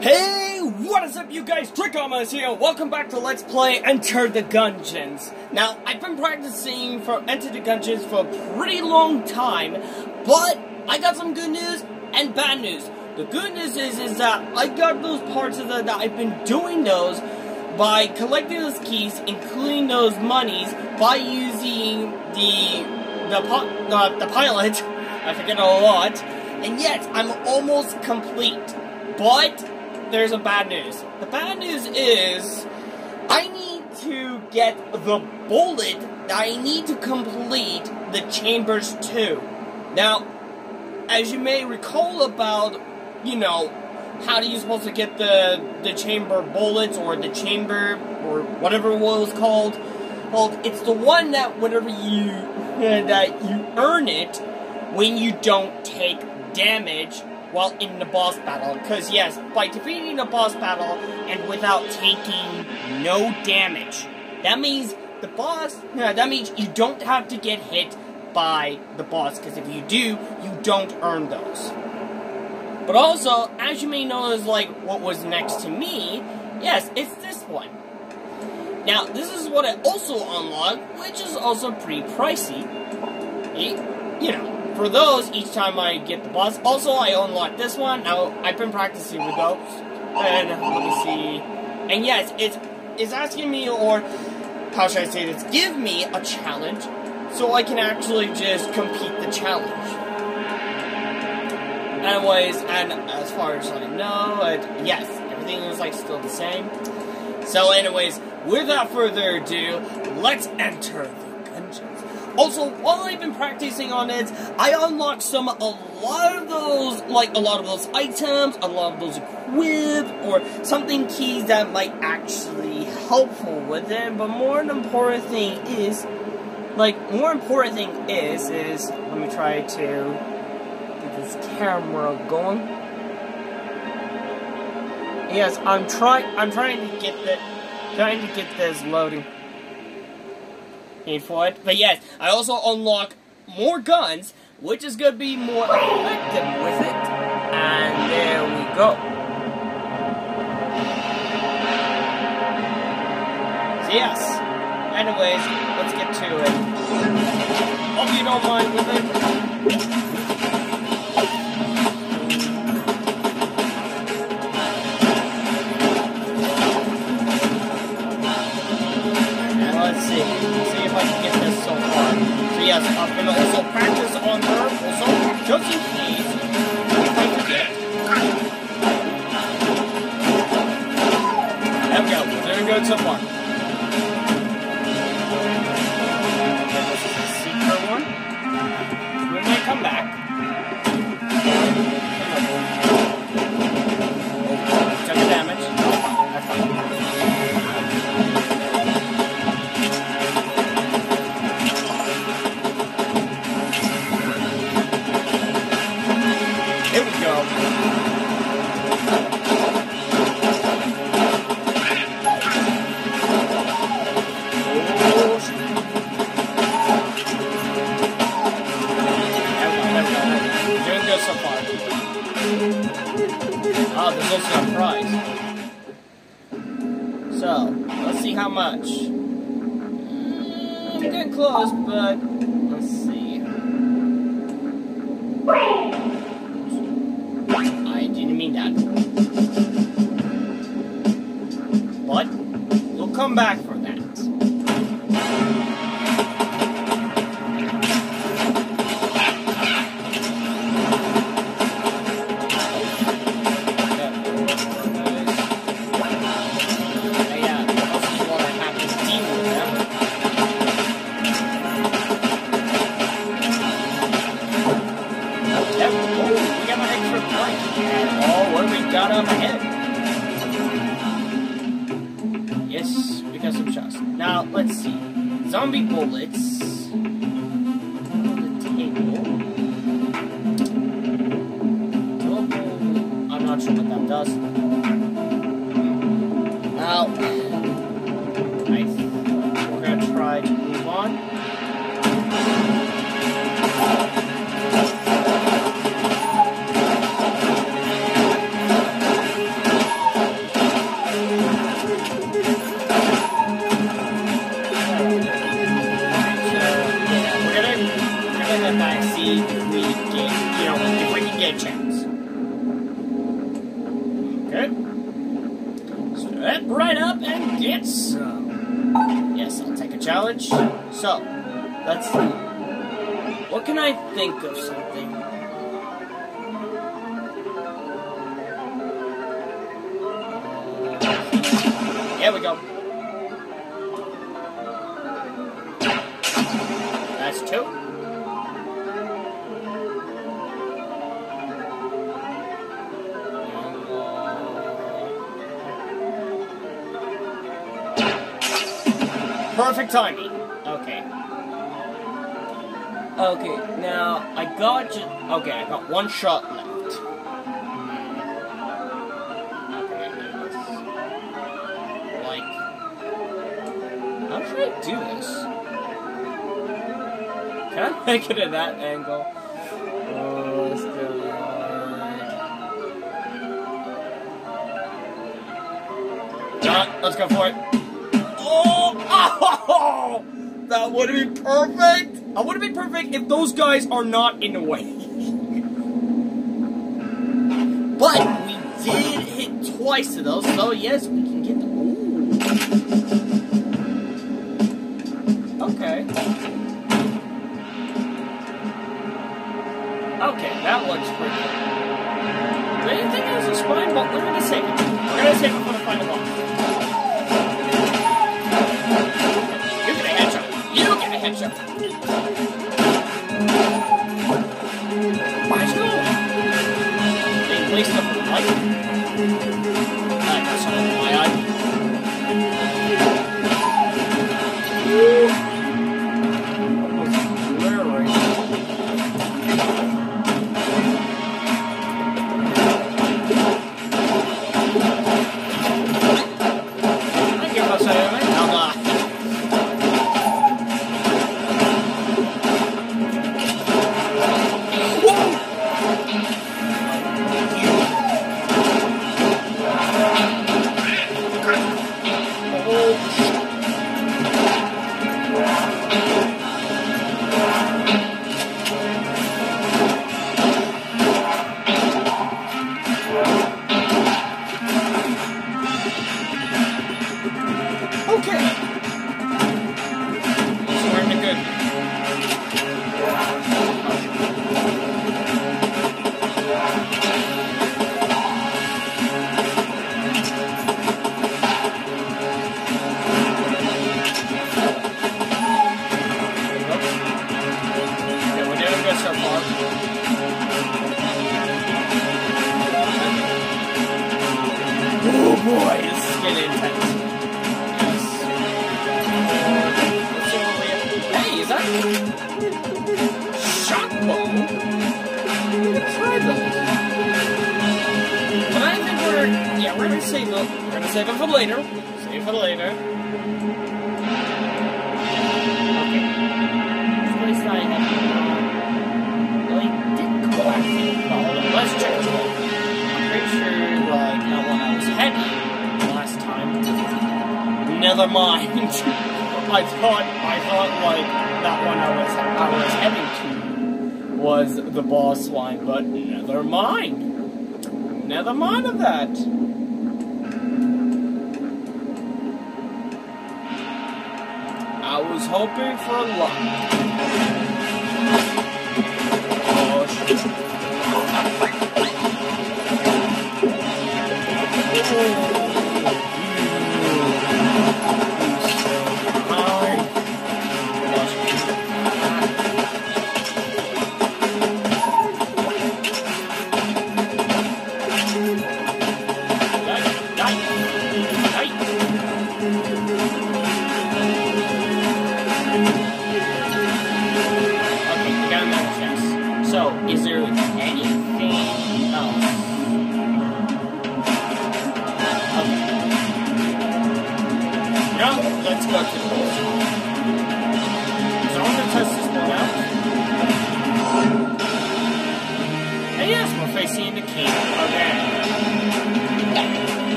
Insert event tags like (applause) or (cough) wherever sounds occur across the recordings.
Hey, what is up you guys? Trickomas here. Welcome back to Let's Play Enter the Gungeons. Now, I've been practicing for Enter the Gungeons for a pretty long time, but I got some good news and bad news. The good news is, is that I got those parts of the, that I've been doing those by collecting those keys, including those monies, by using the the, the, the pilot. (laughs) I forget a lot. And yet I'm almost complete. But there's a bad news. The bad news is I need to get the bullet that I need to complete the chambers 2. Now, as you may recall about, you know, how are you supposed to get the the chamber bullets or the chamber or whatever it was called? Well, it's the one that whenever you (laughs) that you earn it when you don't take damage while in the boss battle. Because yes, by defeating the boss battle and without taking no damage, that means the boss. Yeah, that means you don't have to get hit by the boss. Because if you do, you don't earn those. But also, as you may know, notice, like what was next to me, yes, it's this one. Now, this is what I also unlocked, which is also pretty pricey. It, you know, for those, each time I get the boss. Also, I unlock this one. Now, I've been practicing with those. And, let me see. And yes, it's, it's asking me, or, how should I say this, give me a challenge, so I can actually just compete the challenge. Anyways, and as far as I know, it, yes, everything is, like, still the same. So anyways, without further ado, let's enter also, while I've been practicing on it, I unlocked some, a lot of those, like, a lot of those items, a lot of those equip, or something keys that might actually helpful with it, but more important thing is, like, more important thing is, is, let me try to get this camera going. Yes, I'm trying, I'm trying to get the, trying to get this loading for it. But yes, I also unlock more guns, which is going to be more effective with it. And there we go. So yes. Anyways, let's get to it. Hope you don't mind with it. Yes, I'm going to also practice on her, also, just in case if I. There we go. There we go so far. Move on. Think of something? There we go. That's two. Perfect timing. Okay. Okay, now I got okay, I got one shot left. Like how should I do this? Can I make it at that angle? Oh. Let's go for it. Oh, oh, (laughs) that would be perfect. That would have been perfect if those guys are not in the way. but we did hit twice of those, so yes, we can get them. Ooh. Okay. Okay, that looks pretty good. I think it was a spine, but we're gonna save it. We're gonna save it for the final boss. Música I thought, I thought, like, that one I was, I was heading to was the boss line, but never mind. Never mind of that. I was hoping for luck.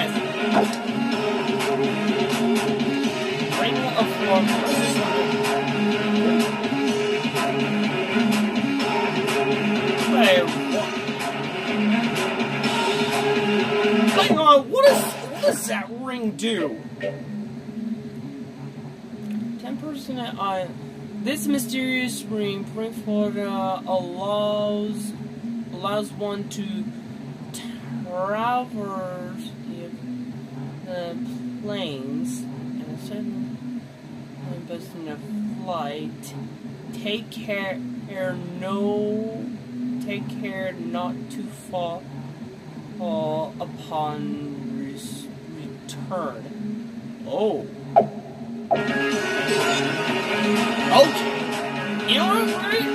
Yes. Ring of Wait, what? Hang on, what is what does that ring do? Ten percent on uh, this mysterious ring Florida allows allows one to traverse the plains and a best in a flight. Take care no take care not to fall, fall upon res, return. Oh. Okay. You know what? We're, you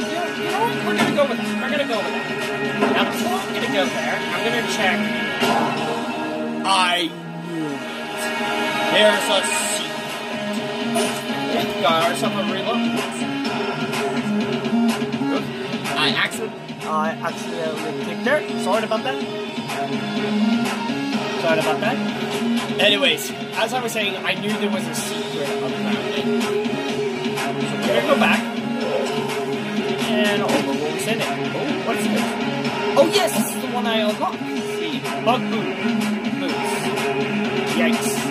know, what? We're gonna go with that. We're gonna go with that. Now, before I'm gonna go there, I'm gonna check. I. There's a. Got ourselves a reload. I accidentally, I accidentally clicked uh, there. Sorry about that. Sorry about that. Anyways, as I was saying, I knew there was a secret around it. So we're gonna go back. And oh, what was in it? Oh, what's this? Oh yes, this is the one I unlocked. See, bug boot. Boots. Yikes.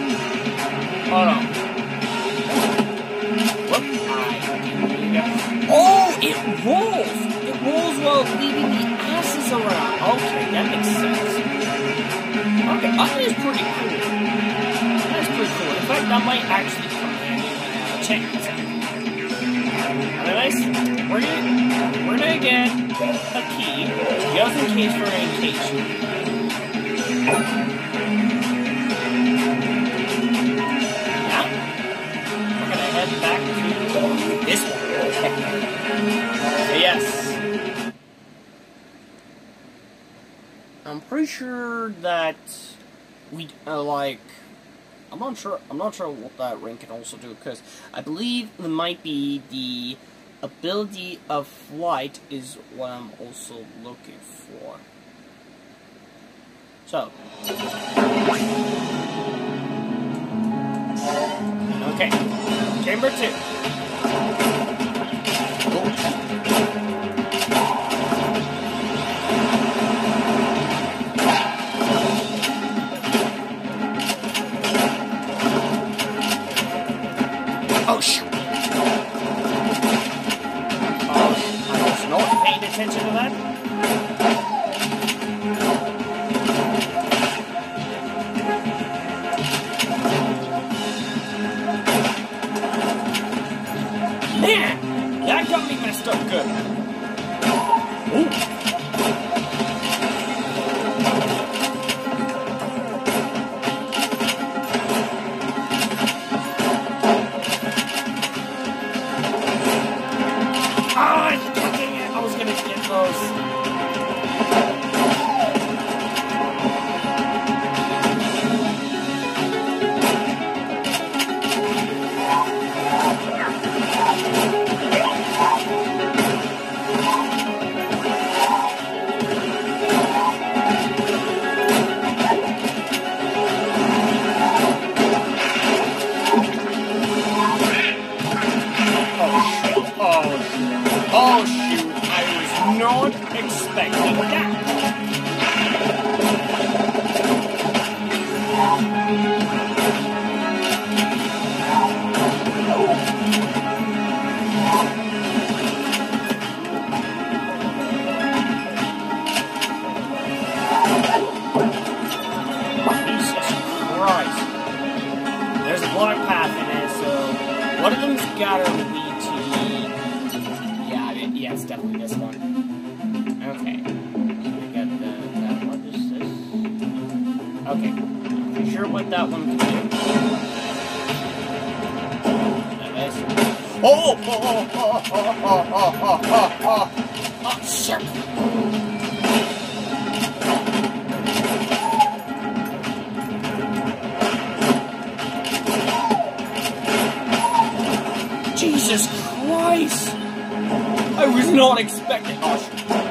Hold on. Whoop. Oh, it rolls! It rolls while leaving the asses around. Okay, that makes sense. Okay, that is pretty cool. That's pretty cool. In fact, that might actually come in have a. Anyways, we're gonna, we're gonna get a key, just in case for an occasion. Back to this one. yes. I'm pretty sure that we uh, like. I'm not sure. I'm not sure what that ring can also do because I believe it might be the ability of flight is what I'm also looking for. So. Okay. Chamber two. not expecting. Oh,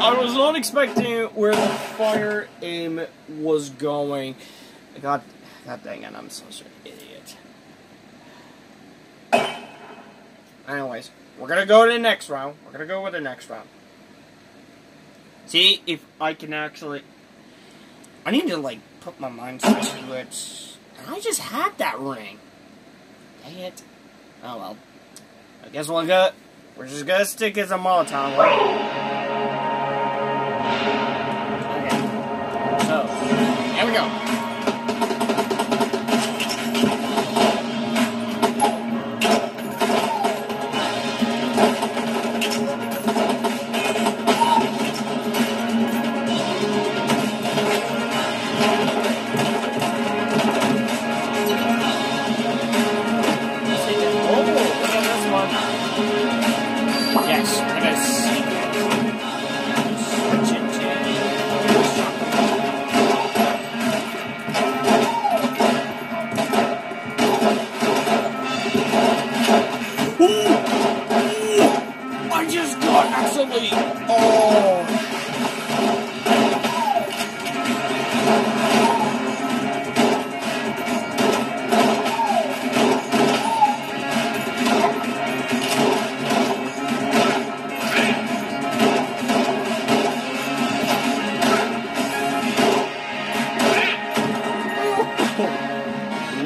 I was not expecting where the fire aim was going. God, God dang it, I'm such an idiot. Anyways, we're gonna go to the next round. We're gonna go with the next round. See if I can actually. I need to, like, put my mind to it. I just had that ring. Dang it. Oh well. I guess we'll go. We're just gonna stick as a Molotov, right?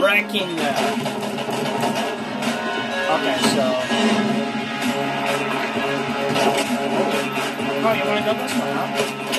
wrecking them. Okay, so. Oh, you want to go this one? huh?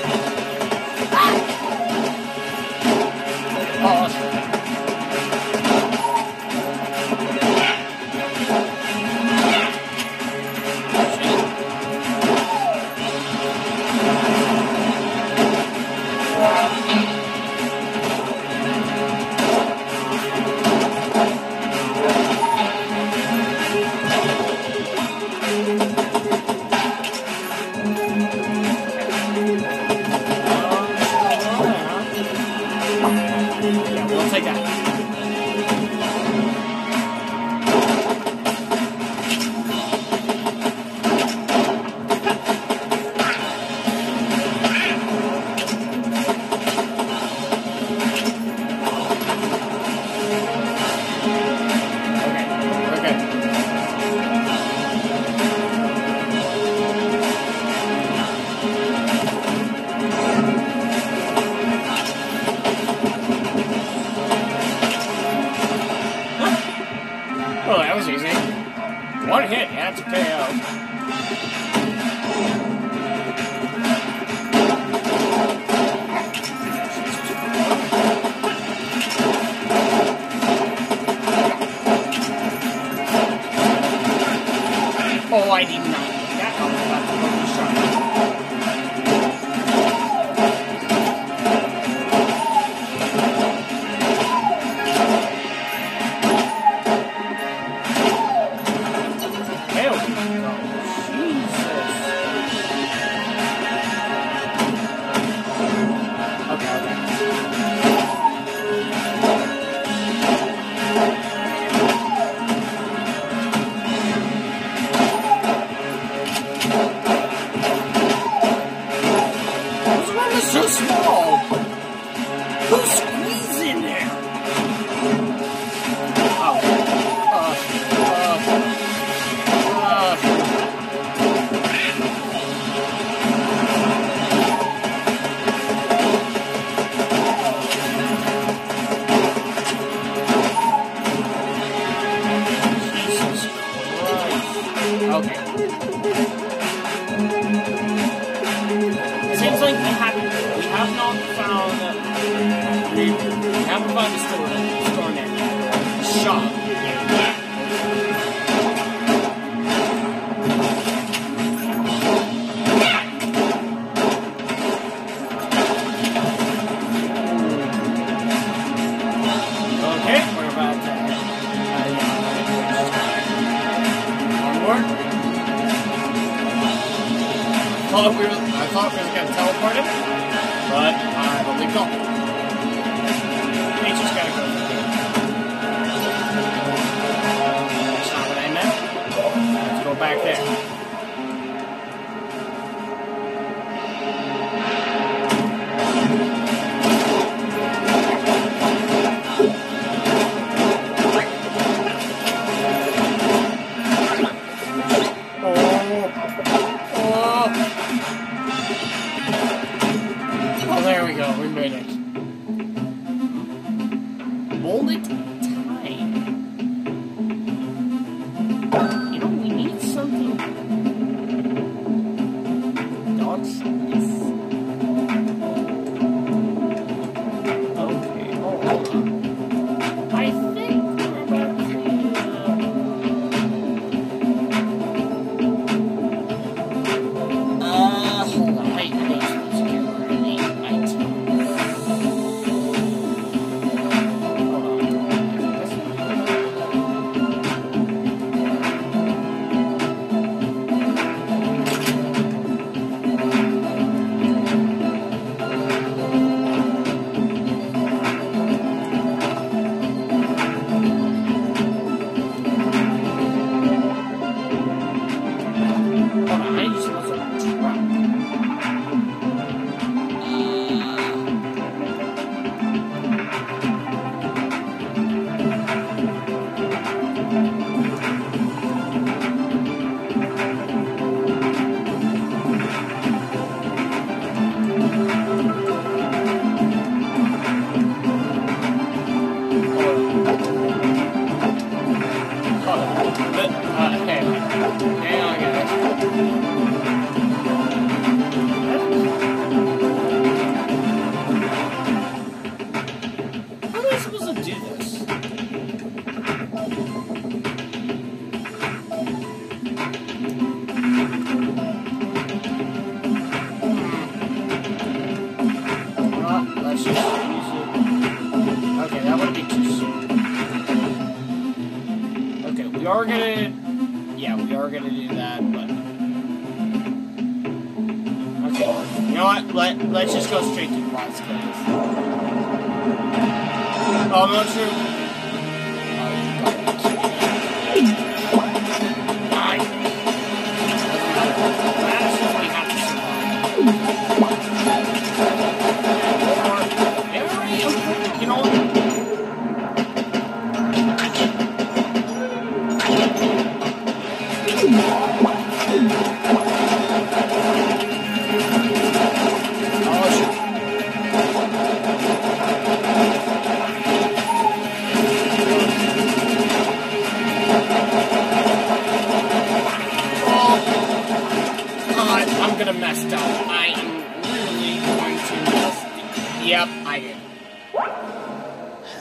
Back there.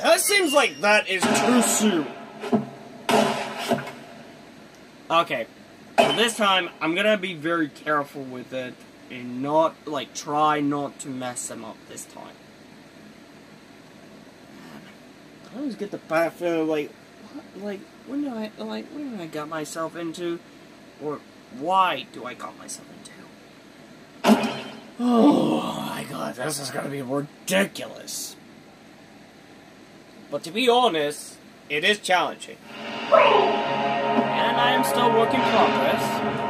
That seems like that is too soon. Okay. So this time, I'm gonna be very careful with it and not, like, try not to mess them up this time. I always get the bad feeling, like, what, like, when do I, like, what did I got myself into? Or, why do I got myself into? (sighs) Oh my god, this is gonna be ridiculous. But to be honest, it is challenging. And I am still work in progress.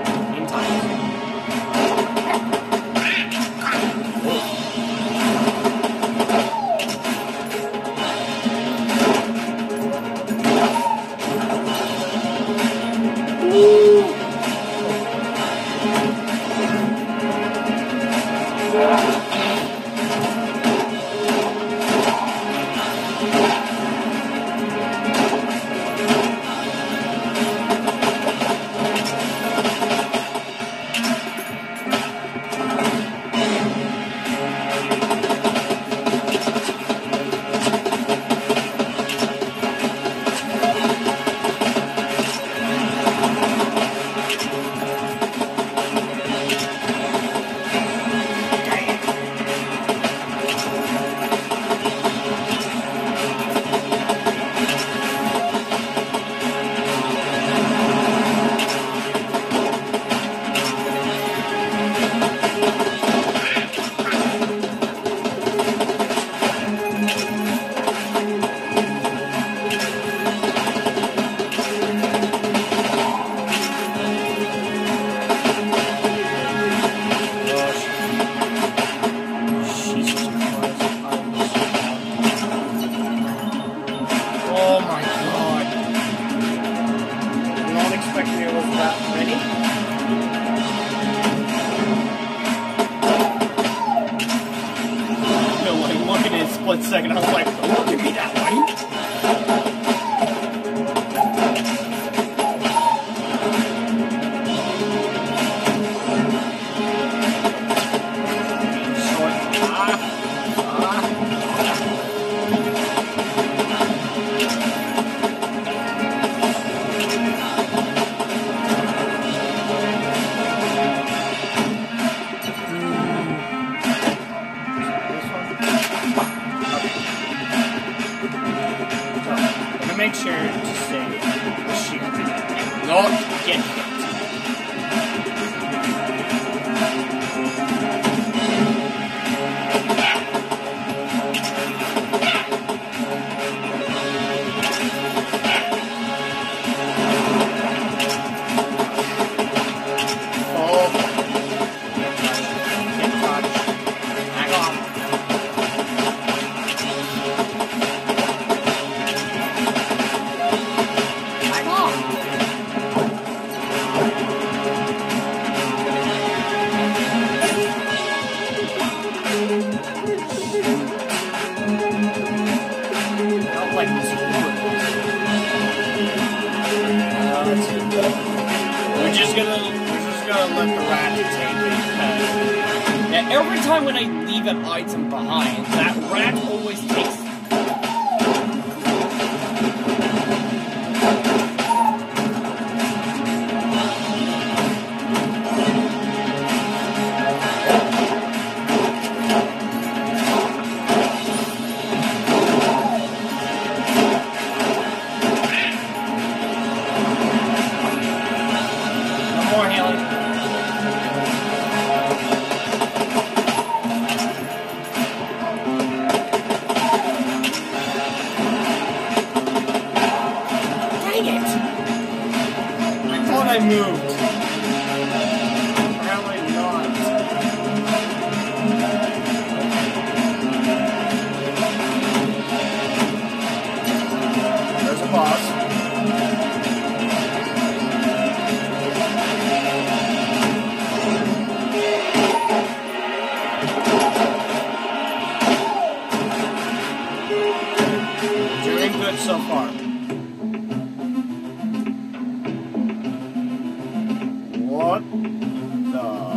What the?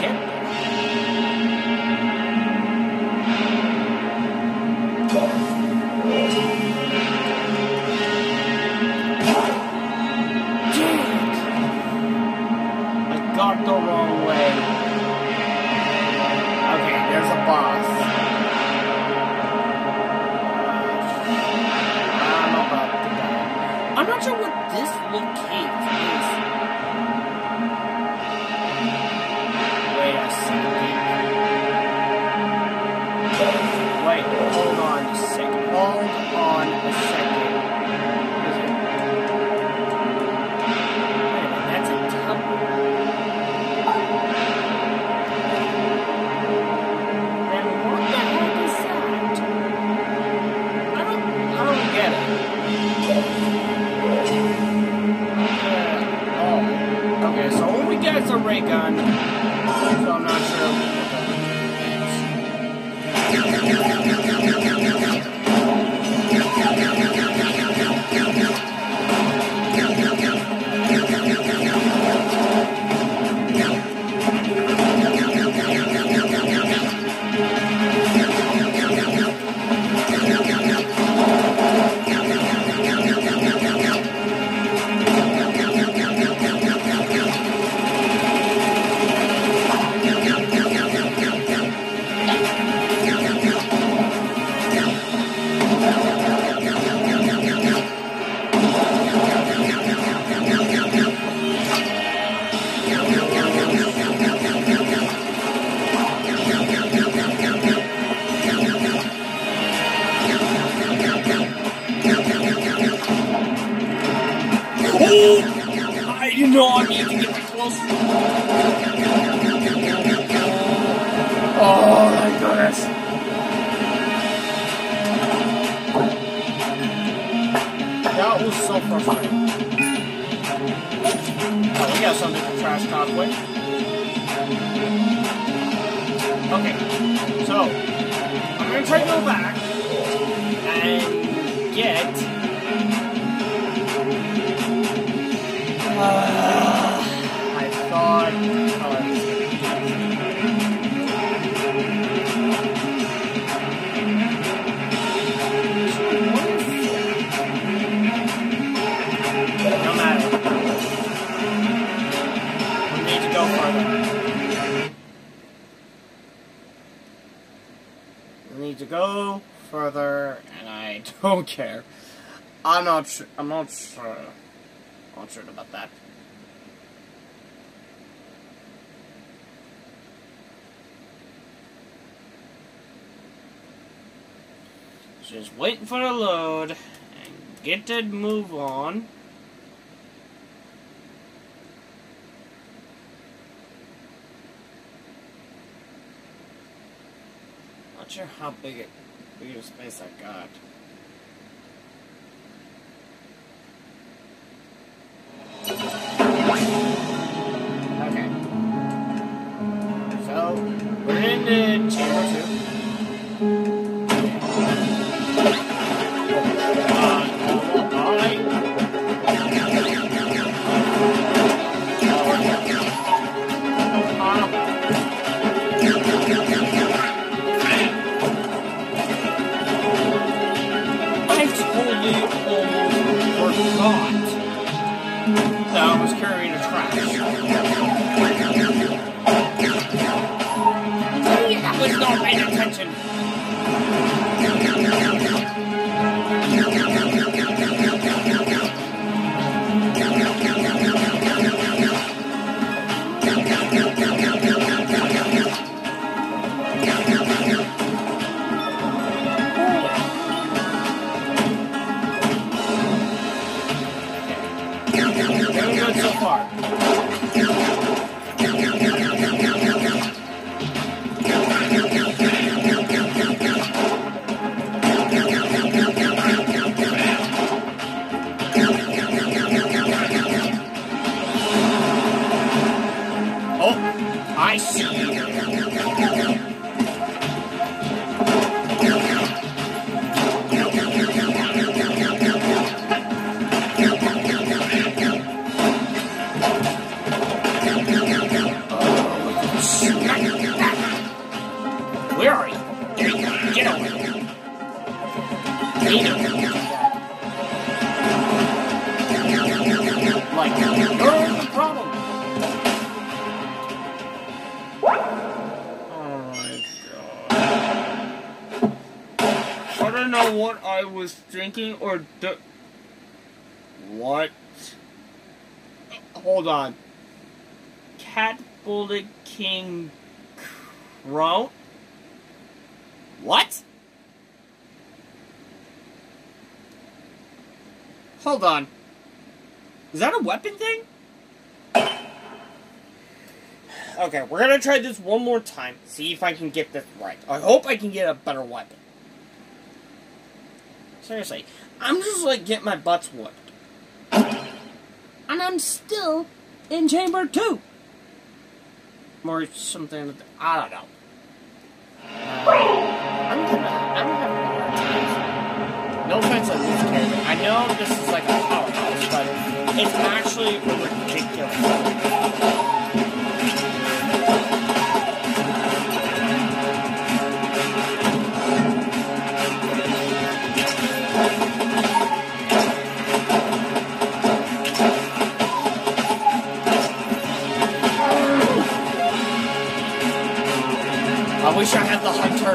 second. I'm not sure. I'm not sure. Not sure about that. Just waiting for a load and get to move on. Not sure how big it, big a space I got. change. Hold on. Cat Bullet King Crow? What? Hold on. Is that a weapon thing? Okay, we're gonna try this one more time. See if I can get this right. I hope I can get a better weapon. Seriously, I'm just like getting my butts whooped. And I'm still in chamber two. Or something, I don't know. I'm gonna, I'm having a hard time. No offense on this character. I know this is like a powerhouse, but it's actually ridiculous. I wish I had the hunter.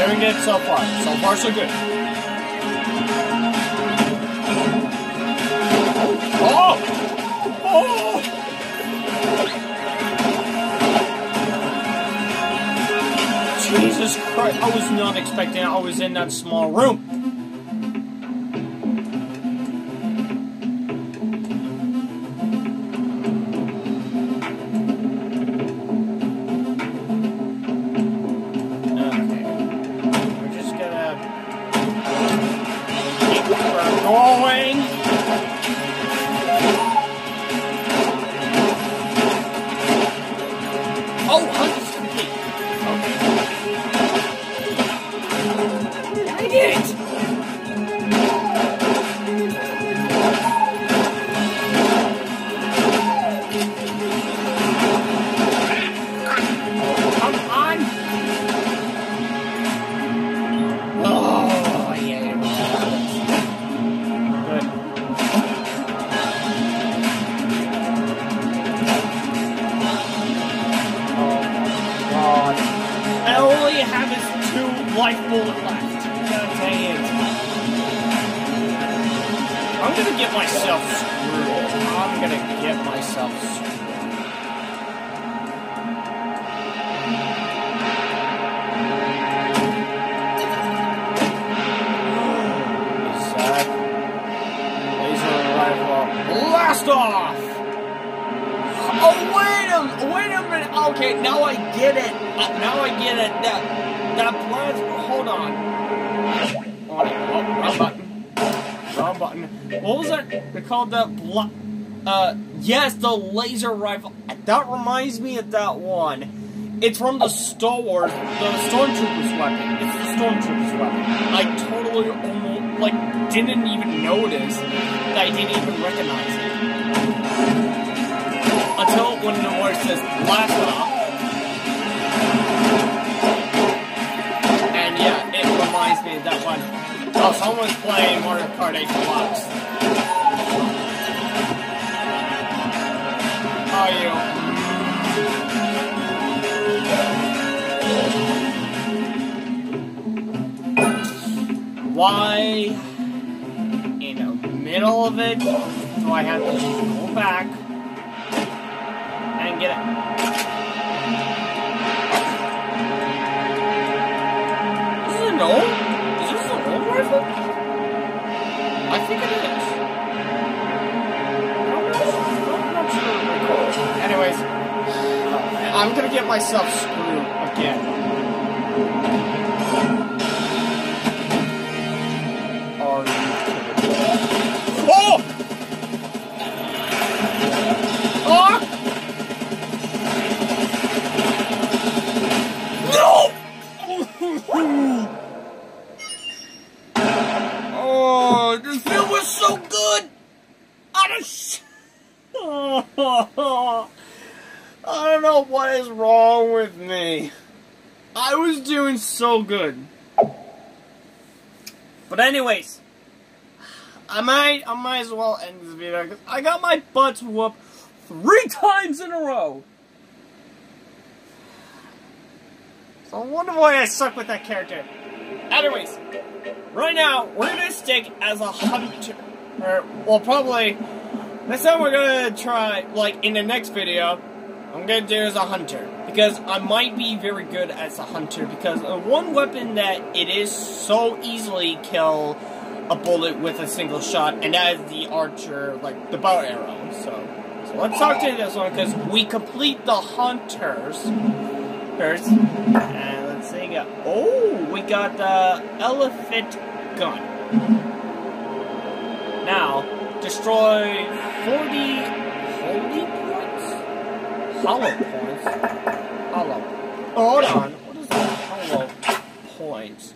Doing it so far. So far, so good. Oh! Oh! Jesus Christ, I was not expecting I was in that small room. Okay, now I get it. Uh, now I get it. That, that plasma, hold on. Oh, oh, wrong button. Wrong button. What was that? They called that blo uh, yes, the laser rifle. That reminds me of that one. It's from the Star Wars, the Stormtrooper's weapon. It's the Stormtrooper's weapon. I totally almost, like, didn't even notice I didn't even recognize it. Until when the word says blast off. And yeah, it reminds me of that one. Oh, someone's playing Mario Kart 8 Deluxe. Are you? Why, in the middle of it, do I have to go back get it? Is this an old? Is this an old rifle? I think it is. Anyways, I'm gonna get myself screwed again. Know what is wrong with me. I was doing so good. But anyways, I might I might as well end this video because I got my butt whooped three (laughs) times in a row. So I wonder why I suck with that character. Anyways, right now we're gonna stick as a hunter. Or well probably next time we're gonna try like in the next video I'm gonna do as a hunter because I might be very good as a hunter because uh, one weapon that it is so easily kill a bullet with a single shot and that is the archer like the bow arrow so. So let's talk to this one because we complete the hunters first and let's see got, oh we got the elephant gun. Now destroy 40 holy Hollow points? Hollow. Oh, hold on. What is that? Hollow points.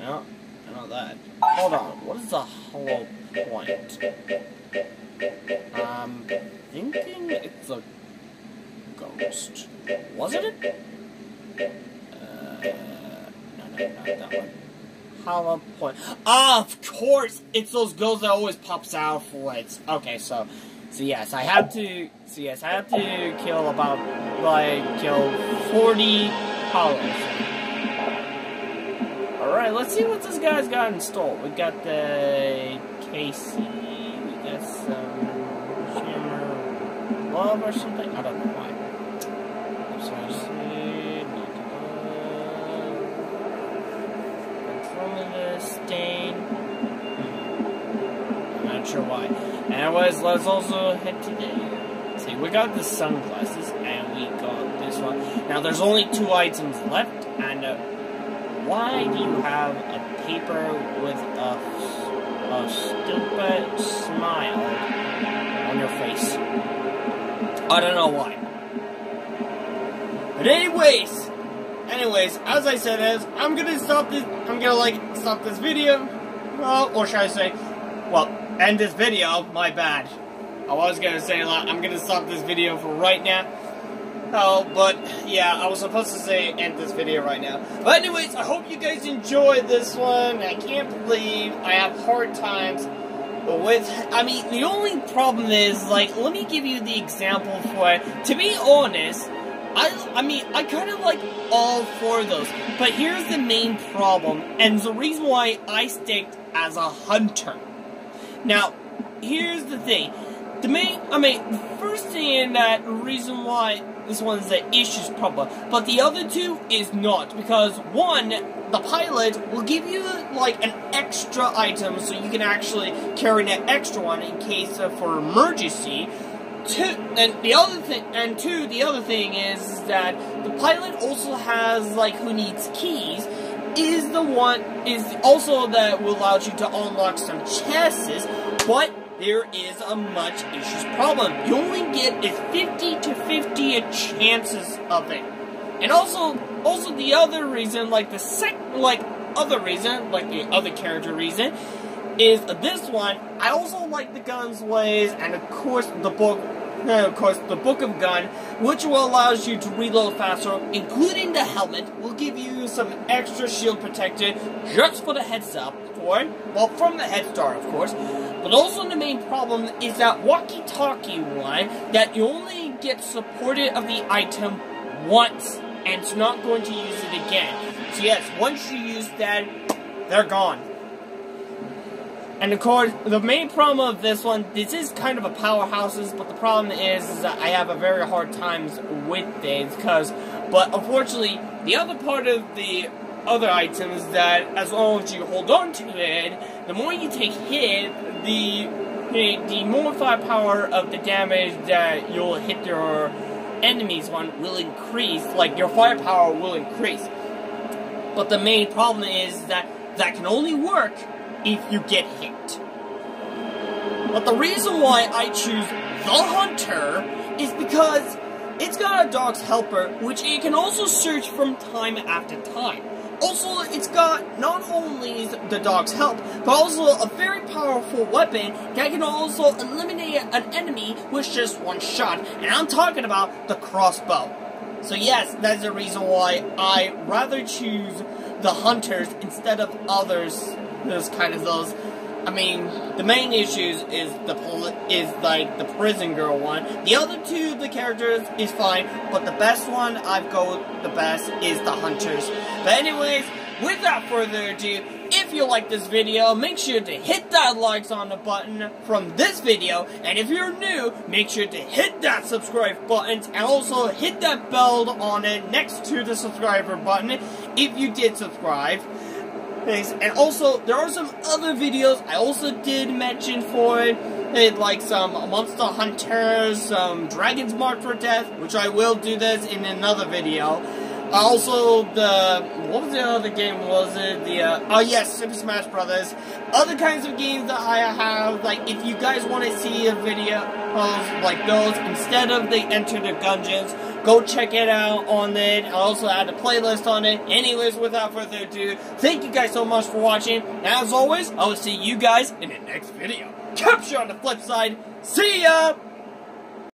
No, not that. Hold on. What is a hollow point? Um, thinking it's a ghost. Wasn't it? Uh, no, no, not that one. Hollow point. Ah, of course! It's those ghosts that always pops out for lights. Okay, so so yes, I have to. So yes, I have to kill about like kill forty hollows. All right, let's see what this guy's got installed. We got the KC. We got some shimmer love or something. I don't know why. So I see. Controlling the stain. Hmm. I'm not sure why. Anyways, let's also head to the... See, we got the sunglasses, and we got this one. Now, there's only two items left, and uh, why do you have a paper with a, a stupid smile on your face? I don't know why. But anyways, anyways, as I said, as I'm gonna stop this, I'm gonna like stop this video, well, or should I say, well, end this video. My bad. I was gonna say, I'm gonna stop this video for right now. Oh, but yeah, I was supposed to say end this video right now. But anyways, I hope you guys enjoyed this one. I can't believe I have hard times with, I mean, the only problem is, like, let me give you the example for it. To be honest, I, I mean, I kind of like all four of those. But here's the main problem, and the reason why I sticked as a hunter Now, here's the thing. The main, I mean, first thing and that reason why this one's the issues problem, but the other two is not because one, the pilot will give you like an extra item so you can actually carry that extra one in case of for emergency. Two, and the other thing, and two, the other thing is that the pilot also has like who needs keys is the one is also that will allow you to unlock some chests, but there is a much issues problem. You only get is 50 to 50 chances of it. And also, also the other reason, like the sec, like other reason, like the other character reason, is this one. I also like the gun's ways, and of course the book, and (laughs) of course the book of gun, which will allows you to reload faster, including the helmet, will give you some extra shield protection just for the heads up for well from the head start of course. But also the main problem is that walkie-talkie one that you only get supported of the item once and it's not going to use it again. So yes, once you use that, they're gone. And of course, the main problem of this one, this is kind of a powerhouses, but the problem is, is that I have a very hard times with things, because, but unfortunately, the other part of the other items that as long as you hold on to it, the more you take hit, the the more firepower of the damage that you'll hit your enemies on will increase, like your firepower will increase. But the main problem is that that can only work if you get hit. But the reason why I choose the Hunter is because it's got a dog's helper, which it can also search from time after time. Also, it's got not only the dog's help, but also a very powerful weapon that can also eliminate an enemy with just one shot. And I'm talking about the crossbow. So yes, that's the reason why I rather choose the hunters instead of others. Those kind of those. I mean, the main issues is the is like the prison girl one. The other two, the characters is fine, but the best one I've go the best is the hunters. But anyways, without further ado, if you like this video, make sure to hit that likes on the button from this video. And if you're new, make sure to hit that subscribe button and also hit that bell on it next to the subscriber button if you did subscribe. And also, there are some other videos I also did mention for it, like some Monster Hunters, some Dragons Marked for Death, which I will do this in another video. Also, the what was the other game? Was it the uh, oh yes, Super Smash Brothers? Other kinds of games that I have. Like, if you guys want to see a video of like those instead of the Enter the Gungeons, go check it out on it. I also add a playlist on it. Anyways, without further ado, thank you guys so much for watching. As always, I will see you guys in the next video. Capture on the flip side. See ya.